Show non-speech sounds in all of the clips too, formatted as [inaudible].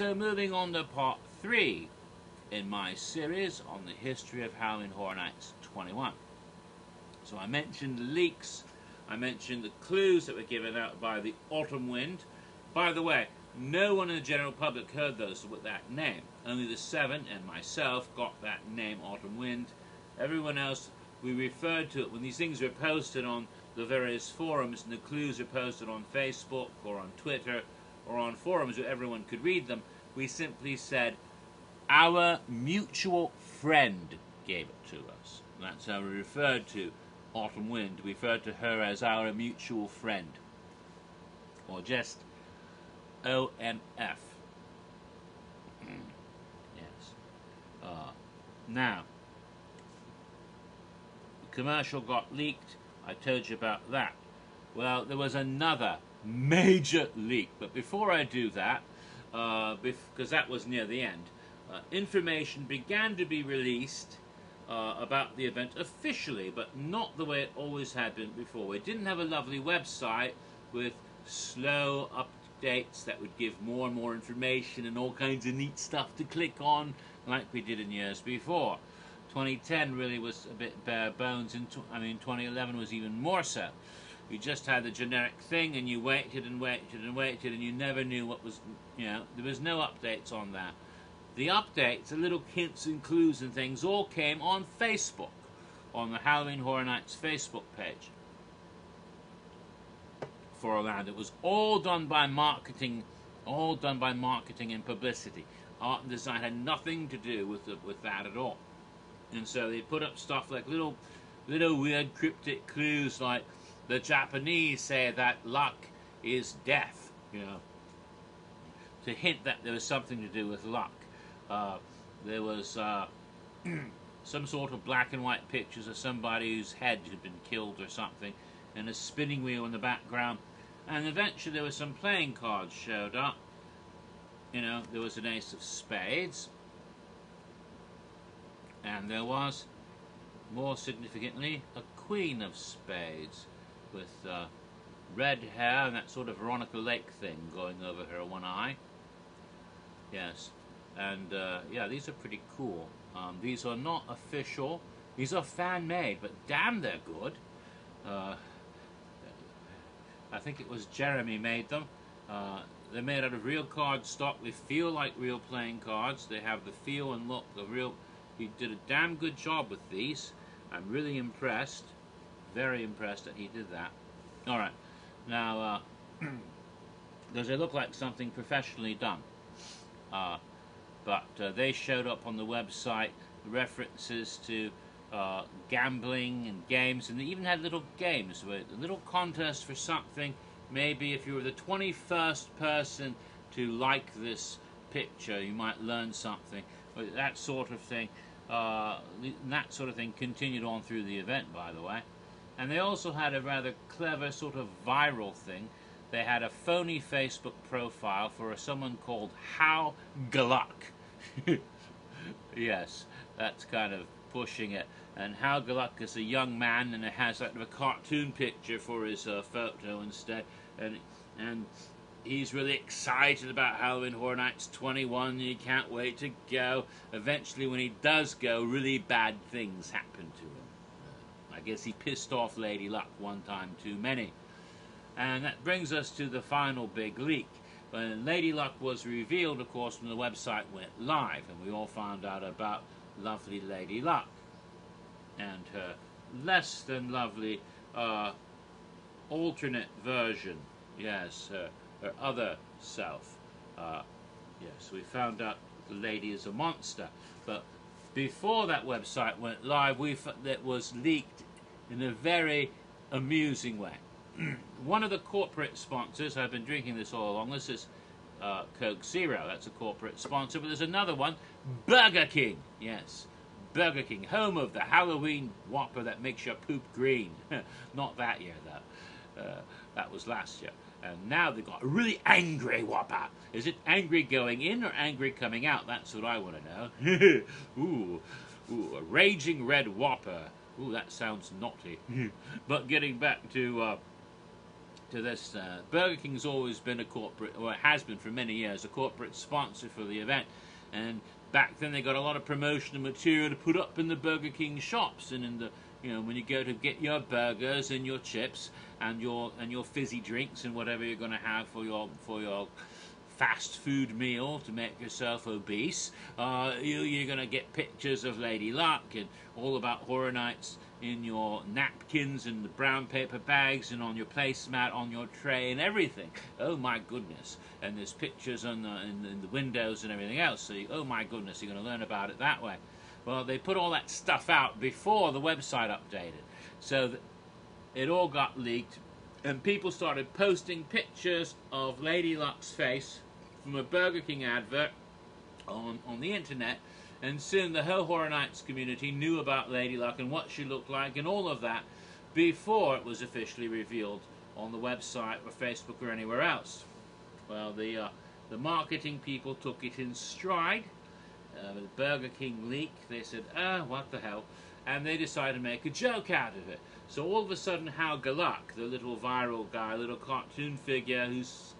So moving on to part three in my series on the history of Halloween Horror Nights 21. So I mentioned leaks, I mentioned the clues that were given out by the autumn wind. By the way, no one in the general public heard those with that name. Only the Seven and myself got that name, Autumn Wind. Everyone else, we referred to it when these things were posted on the various forums and the clues were posted on Facebook or on Twitter or on forums where everyone could read them. We simply said, our mutual friend gave it to us. That's how we referred to Autumn Wind. We referred to her as our mutual friend. Or just OMF. yes. Uh, now, the commercial got leaked. I told you about that. Well, there was another major leak. But before I do that, uh, because that was near the end, uh, information began to be released uh, about the event officially, but not the way it always had been before. It didn't have a lovely website with slow updates that would give more and more information and all kinds of neat stuff to click on, like we did in years before. 2010 really was a bit bare bones, and I mean 2011 was even more so. You just had the generic thing, and you waited and waited and waited, and you never knew what was, you know, there was no updates on that. The updates, the little hints and clues and things, all came on Facebook, on the Halloween Horror Nights Facebook page for Orlando. It was all done by marketing, all done by marketing and publicity. Art and design had nothing to do with the, with that at all. And so they put up stuff like little, little weird cryptic clues, like the Japanese say that luck is death. You know, to hint that there was something to do with luck. Uh, there was uh, [clears throat] some sort of black and white pictures of somebody whose head had been killed or something, and a spinning wheel in the background. And eventually there were some playing cards showed up. You know, there was an ace of spades. And there was, more significantly, a queen of spades with uh, red hair and that sort of Veronica Lake thing going over her one eye. Yes, and uh, yeah, these are pretty cool. Um, these are not official. These are fan-made, but damn, they're good. Uh, I think it was Jeremy made them. Uh, they're made out of real card stock. They feel like real playing cards. They have the feel and look of real. He did a damn good job with these. I'm really impressed. Very impressed that he did that. Alright. Now, uh, [clears throat] does it look like something professionally done? Uh, but uh, they showed up on the website references to uh, gambling and games, and they even had little games, with a little contest for something. Maybe if you were the 21st person to like this picture, you might learn something. That sort of thing. Uh, that sort of thing continued on through the event, by the way. And they also had a rather clever sort of viral thing. They had a phony Facebook profile for someone called Hal Geluk. [laughs] yes, that's kind of pushing it. And Hal Geluk is a young man, and it has like a cartoon picture for his uh, photo instead. And and he's really excited about Halloween Horror Nights 21. And he can't wait to go. Eventually, when he does go, really bad things happen to him. I guess he pissed off Lady Luck one time too many. And that brings us to the final big leak. When Lady Luck was revealed, of course, when the website went live, and we all found out about lovely Lady Luck and her less than lovely uh, alternate version. Yes, her, her other self. Uh, yes, we found out the lady is a monster. But before that website went live, we that was leaked in a very amusing way. [clears throat] One of the corporate sponsors, I've been drinking this all along, this is uh, Coke Zero, that's a corporate sponsor, but there's another one, Burger King, yes. Burger King, home of the Halloween Whopper that makes your poop green. [laughs] Not that year, though. Uh, that was last year. And now they've got a really angry Whopper. Is it angry going in or angry coming out? That's what I want to know. [laughs] ooh, ooh, a raging red Whopper. Ooh, that sounds naughty. [laughs] but getting back to uh, to this. Uh, Burger King's always been a corporate, or it has been for many years, a corporate sponsor for the event. And back then they got a lot of promotional material to put up in the Burger King shops and in the you know when you go to get your burgers and your chips and your and your fizzy drinks and whatever you're going to have for your for your fast food meal to make yourself obese. Uh, you, you're going to get pictures of Lady Luck and all about Horror Nights in your napkins and the brown paper bags and on your placemat on your tray and everything. Oh my goodness! And there's pictures on the, in, in the windows and everything else. So you, oh my goodness, you're going to learn about it that way. Well, they put all that stuff out before the website updated, so it all got leaked, and people started posting pictures of Lady Luck's face from a Burger King advert on, on the internet, and soon the whole Horror Nights community knew about Lady Luck and what she looked like and all of that before it was officially revealed on the website or Facebook or anywhere else. Well, the uh, the marketing people took it in stride. Uh, the Burger King leak, they said, ah, what the hell, and they decided to make a joke out of it. So all of a sudden, Hal Geluk, the little viral guy, little cartoon figure who's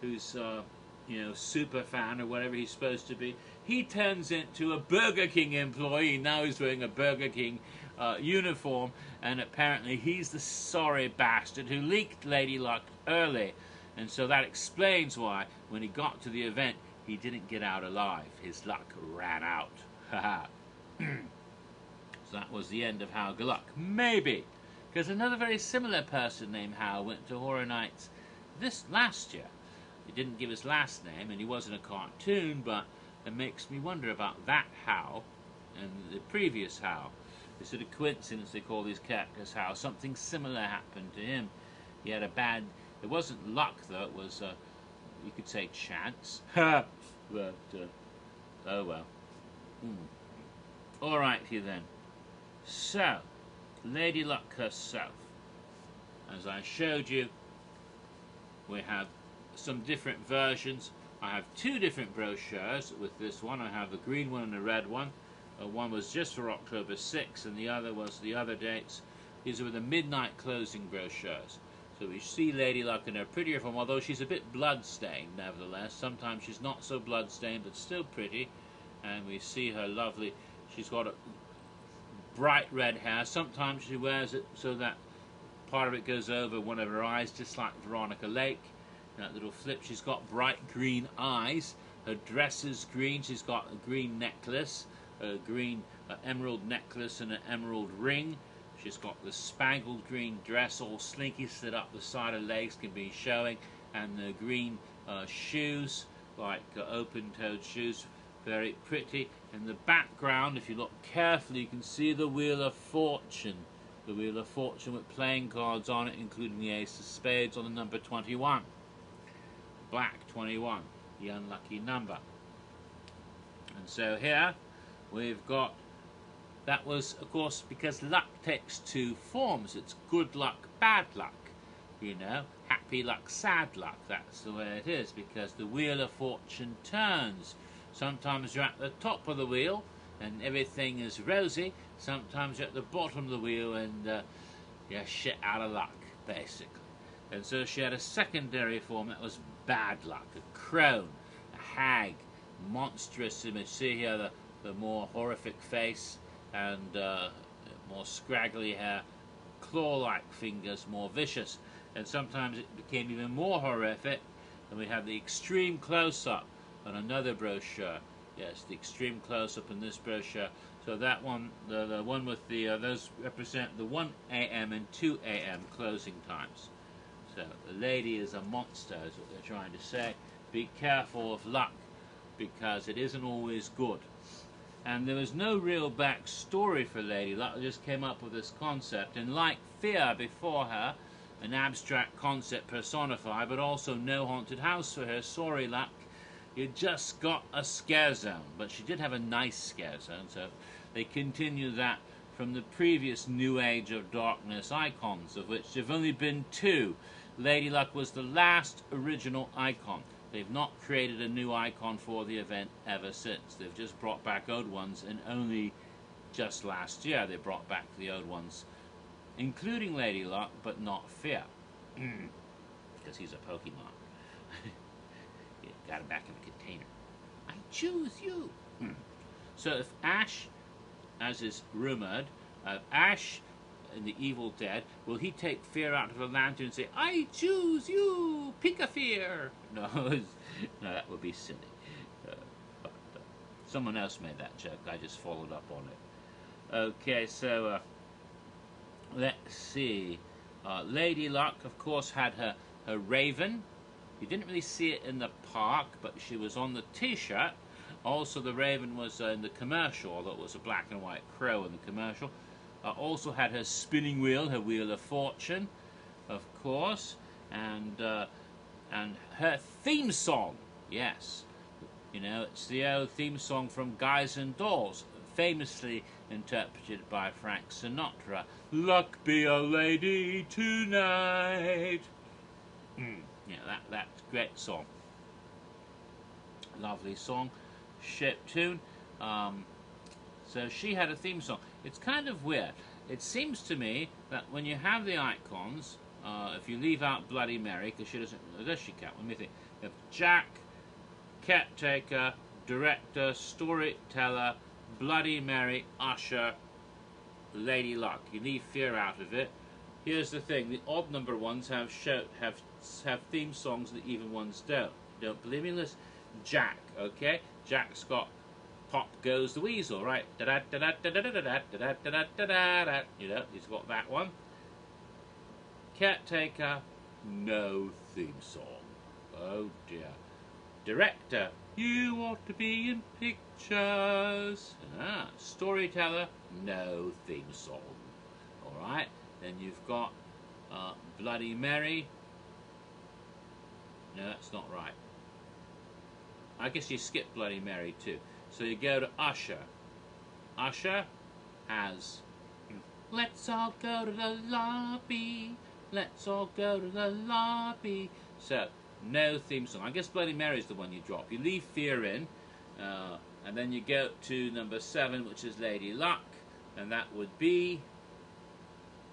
who's uh, you know, super fan or whatever he's supposed to be. He turns into a Burger King employee. Now he's wearing a Burger King uh, uniform, and apparently he's the sorry bastard who leaked Lady Luck early. And so that explains why, when he got to the event, he didn't get out alive. His luck ran out. [clears throat] so that was the end of Hal Geluk. Maybe. Because another very similar person named Hal went to Horror Nights this last year. He didn't give his last name, and he wasn't a cartoon, but it makes me wonder about that Hal and the previous Hal. Is it a coincidence they call these characters Hal? Something similar happened to him. He had a bad. It wasn't luck though. It was, uh, you could say, chance. [laughs] but uh, oh well. Hmm. All right, here then. So, Lady Luck herself. As I showed you, we have some different versions. I have two different brochures with this one. I have the green one and the red one. Uh, one was just for October 6th and the other was the other dates. These were the midnight closing brochures. So we see Lady Luck in her prettier form, although she's a bit blood-stained nevertheless. Sometimes she's not so blood-stained, but still pretty. And we see her lovely, she's got a bright red hair. Sometimes she wears it so that part of it goes over one of her eyes, just like Veronica Lake that little flip. She's got bright green eyes. Her dress is green. She's got a green necklace, a green uh, emerald necklace and an emerald ring. She's got the spangled green dress, all slinky set up the side of legs can be showing, and the green uh, shoes, like uh, open-toed shoes, very pretty. In the background, if you look carefully, you can see the Wheel of Fortune. The Wheel of Fortune with playing cards on it, including the Ace of Spades on the number 21 black 21, the unlucky number. And so here we've got, that was of course because luck takes two forms. It's good luck, bad luck, you know, happy luck, sad luck. That's the way it is because the wheel of fortune turns. Sometimes you're at the top of the wheel and everything is rosy. Sometimes you're at the bottom of the wheel and uh, you're shit out of luck, basically. And so she had a secondary form that was bad luck, a crone, a hag, monstrous image. See here the, the more horrific face and uh, more scraggly hair, claw-like fingers, more vicious. And sometimes it became even more horrific, and we have the extreme close-up on another brochure. Yes, the extreme close-up in this brochure. So that one, the, the one with the, uh, those represent the 1 a.m. and 2 a.m. closing times. So the lady is a monster, is what they're trying to say. Be careful of luck, because it isn't always good. And there was no real backstory for Lady Luck. just came up with this concept. And like fear before her, an abstract concept personified, but also no haunted house for her. Sorry, Luck. You just got a scare zone. But she did have a nice scare zone, so they continue that from the previous New Age of Darkness icons, of which there have only been two. Lady Luck was the last original icon. They've not created a new icon for the event ever since. They've just brought back old ones, and only just last year they brought back the old ones, including Lady Luck, but not Fear. [clears throat] because he's a Pokemon. [laughs] yeah, got him back in the container. I choose you. Hmm. So if Ash, as is rumored, uh, Ash in the Evil Dead, will he take fear out of the lantern and say, I choose you, pick a fear? [laughs] No, no that would be silly. Uh, but uh, someone else made that joke, I just followed up on it. Okay, so uh, let's see. Uh, Lady Luck, of course, had her, her raven. You didn't really see it in the park, but she was on the t-shirt. Also, the raven was uh, in the commercial, although it was a black and white crow in the commercial. Uh, also had her spinning wheel, her wheel of fortune, of course, and uh, and her theme song. Yes, you know it's the old theme song from Guys and Dolls, famously interpreted by Frank Sinatra. Luck be a lady tonight. Mm, yeah, that that's great song. Lovely song, ship tune. Um, so she had a theme song. It's kind of weird. It seems to me that when you have the icons, uh, if you leave out Bloody Mary, because she doesn't, does she count? Let me think. You have Jack, caretaker, director, storyteller, Bloody Mary, usher, Lady Luck. You leave fear out of it. Here's the thing: the odd number ones have show, have have theme songs, the even ones don't. Don't believe me? Listen, Jack. Okay, Jack's got pop goes the weasel, right? Da da da da da da da da da da da da da. You know, he's got that one. Caretaker, no theme song. Oh dear. Director, you want to be in pictures. Ah, storyteller, no theme song. All right. Then you've got uh, Bloody Mary. No, that's not right. I guess you skip Bloody Mary too. So you go to Usher. Usher has Let's all go to the lobby. Let's all go to the lobby. So, no theme song. I guess Bloody Mary's the one you drop. You leave Fear in, uh, and then you go to number seven, which is Lady Luck, and that would be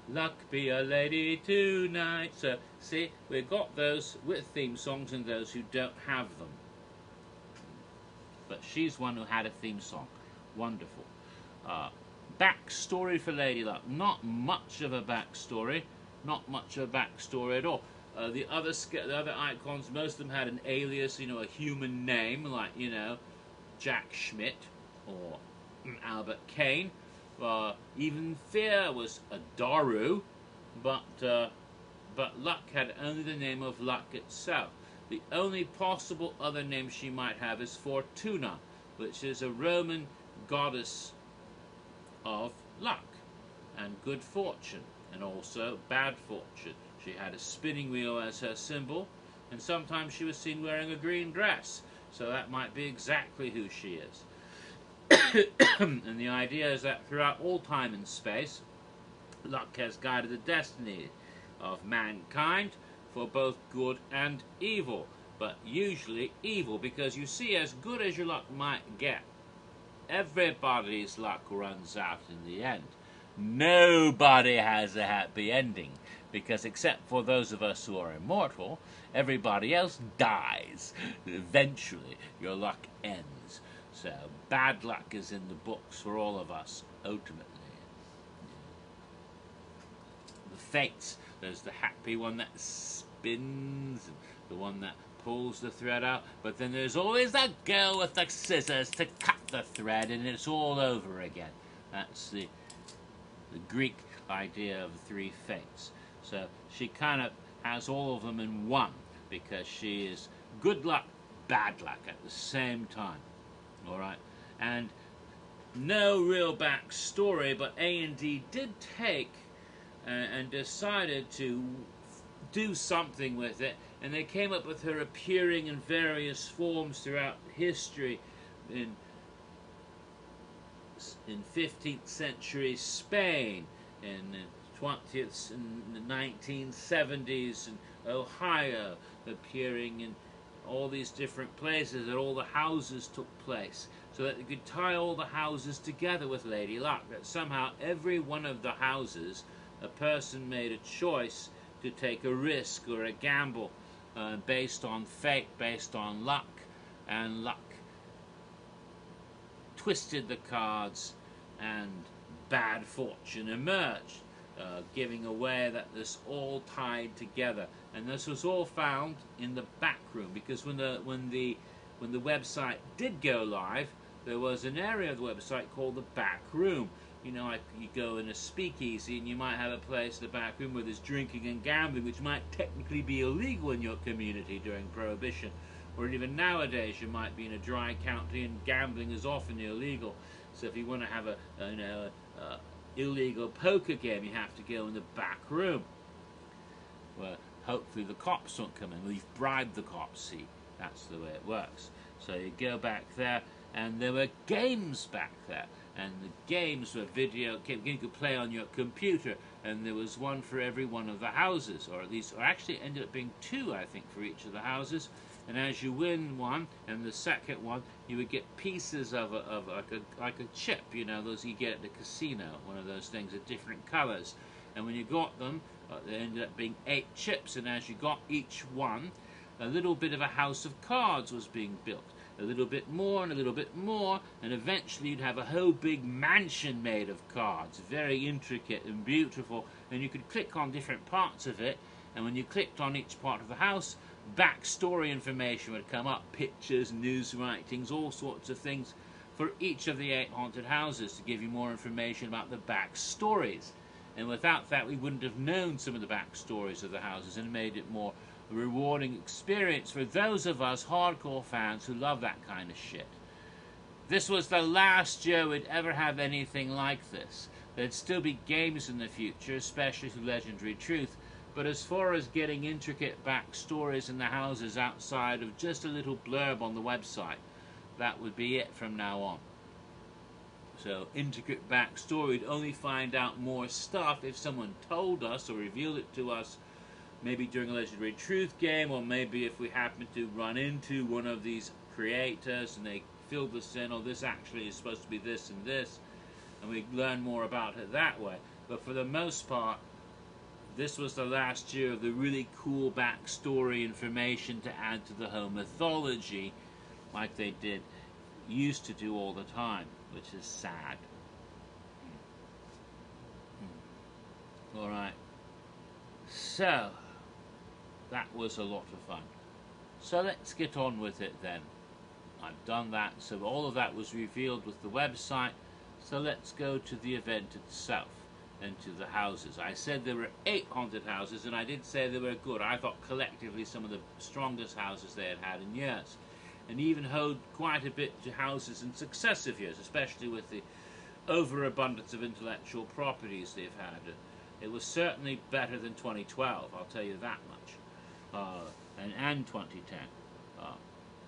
Luck be a lady tonight. So, see, we've got those with theme songs and those who don't have them but she's one who had a theme song. Wonderful. Uh, backstory for Lady Luck. Not much of a backstory. Not much of a backstory at all. Uh, the other the other icons, most of them had an alias, you know, a human name, like you know, Jack Schmidt or Albert Kane. Uh, even Fear was a Daru, but uh, but Luck had only the name of Luck itself. The only possible other name she might have is Fortuna, which is a Roman goddess of luck and good fortune, and also bad fortune. She had a spinning wheel as her symbol, and sometimes she was seen wearing a green dress, so that might be exactly who she is. [coughs] and the idea is that throughout all time and space, luck has guided the destiny of mankind for both good and evil, but usually evil because you see, as good as your luck might get, everybody's luck runs out in the end. Nobody has a happy ending because, except for those of us who are immortal, everybody else dies. Eventually, your luck ends. So, bad luck is in the books for all of us, ultimately. The fates, there's the happy one that spins, the one that pulls the thread out, but then there's always that girl with the scissors to cut the thread, and it's all over again. That's the, the Greek idea of three fates. So she kind of has all of them in one, because she is good luck, bad luck at the same time. All right, and no real backstory, but A and D did take uh, and decided to do something with it, and they came up with her appearing in various forms throughout history in in 15th century Spain, in the 20th and the 1970s in Ohio, appearing in all these different places that all the houses took place, so that they could tie all the houses together with Lady Luck. That somehow every one of the houses, a person made a choice to take a risk or a gamble uh, based on fate, based on luck, and luck twisted the cards and bad fortune emerged, uh, giving away that this all tied together. And this was all found in the back room because when the when the when the website did go live, there was an area of the website called the back room. You know, like you go in a speakeasy and you might have a place in the back room where there's drinking and gambling, which might technically be illegal in your community during Prohibition. Or even nowadays, you might be in a dry county and gambling is often illegal. So if you want to have a, you know a, a illegal poker game, you have to go in the back room. Where hopefully the cops won't come in. Well, you've bribed the cops. See, that's the way it works. So you go back there, and there were games back there, and the games were video. You could play on your computer, and there was one for every one of the houses, or at least, or actually ended up being two, I think, for each of the houses and as you win one and the second one, you would get pieces of, a, of like, a, like a chip, you know, those you get at the casino, one of those things of different colors. And when you got them, uh, there ended up being eight chips, and as you got each one, a little bit of a house of cards was being built. A little bit more and a little bit more, and eventually you'd have a whole big mansion made of cards, very intricate and beautiful. And you could click on different parts of it, and when you clicked on each part of the house, backstory information would come up pictures, news writings, all sorts of things for each of the eight haunted houses to give you more information about the backstories. And without that, we wouldn't have known some of the backstories of the houses and made it more rewarding experience for those of us hardcore fans who love that kind of shit. This was the last year we'd ever have anything like this. There'd still be games in the future, especially through Legendary Truth, but as far as getting intricate backstories in the houses outside of just a little blurb on the website, that would be it from now on. So, intricate backstory, we'd only find out more stuff if someone told us or revealed it to us, maybe during a Legendary Truth game, or maybe if we happen to run into one of these creators and they fill this in, or this actually is supposed to be this and this, and we learn more about it that way. But for the most part, this was the last year of the really cool backstory information to add to the whole mythology, like they did, used to do all the time, which is sad. Hmm. All right. So, that was a lot of fun. So let's get on with it then. I've done that, so all of that was revealed with the website. So let's go to the event itself and to the houses. I said there were eight haunted houses, and I did say they were good. I thought collectively some of the strongest houses they had had in years, and even owed quite a bit to houses in successive years, especially with the overabundance of intellectual properties they've had. It was certainly better than 2012, I'll tell you that much, uh, and, and 2010. Uh,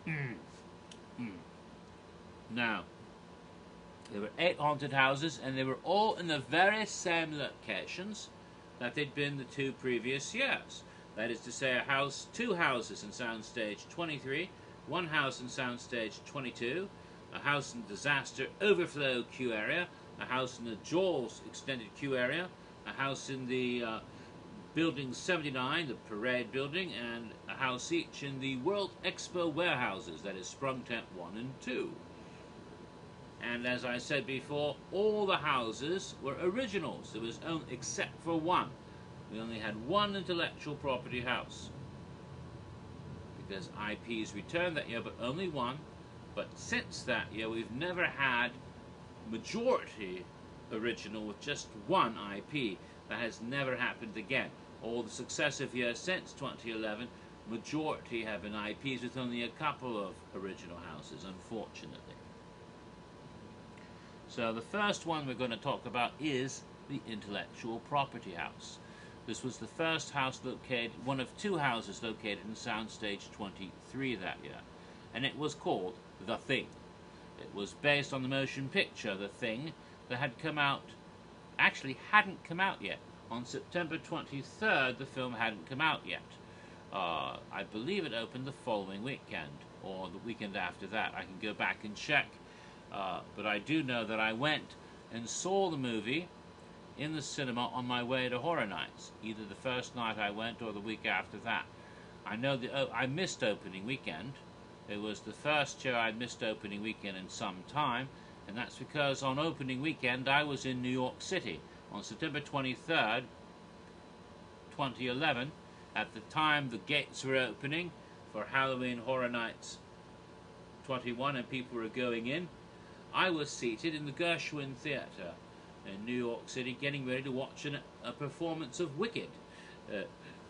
mm, mm. Now, there were eight haunted houses, and they were all in the very same locations that they'd been the two previous years. That is to say, a house, two houses in Soundstage 23, one house in Soundstage 22, a house in Disaster Overflow queue area, a house in the Jaws extended queue area, a house in the uh, Building 79, the Parade Building, and a house each in the World Expo warehouses, that is Sprung Tent 1 and 2. And as I said before, all the houses were originals. There was only, except for one. We only had one intellectual property house. Because IPs returned that year, but only one. But since that year, we've never had majority original with just one IP. That has never happened again. All the successive years since 2011, majority have been IPs with only a couple of original houses, unfortunately. So the first one we're going to talk about is the Intellectual Property House. This was the first house located, one of two houses located in Soundstage 23 that year, and it was called The Thing. It was based on the motion picture The Thing that had come out, actually hadn't come out yet. On September 23rd, the film hadn't come out yet. Uh, I believe it opened the following weekend, or the weekend after that. I can go back and check uh, but I do know that I went and saw the movie in the cinema on my way to Horror Nights, either the first night I went or the week after that. I know that oh, I missed opening weekend. It was the first show I'd missed opening weekend in some time, and that's because on opening weekend I was in New York City on September 23rd, 2011. At the time the gates were opening for Halloween Horror Nights 21 and people were going in, I was seated in the Gershwin Theatre in New York City getting ready to watch an, a performance of Wicked, uh,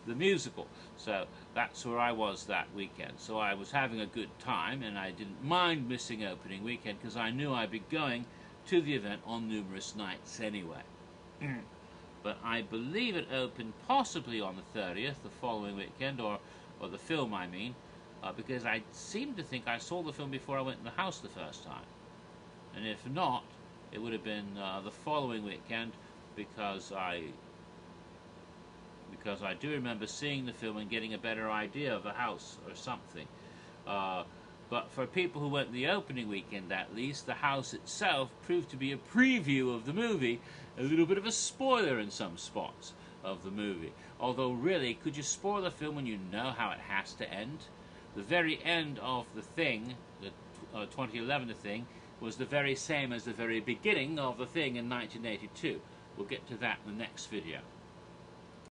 the musical. So that's where I was that weekend. So I was having a good time and I didn't mind missing opening weekend because I knew I'd be going to the event on numerous nights anyway. but I believe it opened possibly on the 30th, the following weekend, or, or the film I mean, uh, because I seem to think I saw the film before I went in the house the first time. And if not, it would have been uh, the following weekend because I because I do remember seeing the film and getting a better idea of the house or something. Uh, but for people who went the opening weekend, at least, the house itself proved to be a preview of the movie, a little bit of a spoiler in some spots of the movie. Although, really, could you spoil a film when you know how it has to end? The very end of the thing, the uh, 2011 the thing, was the very same as the very beginning of the thing in 1982. We'll get to that in the next video.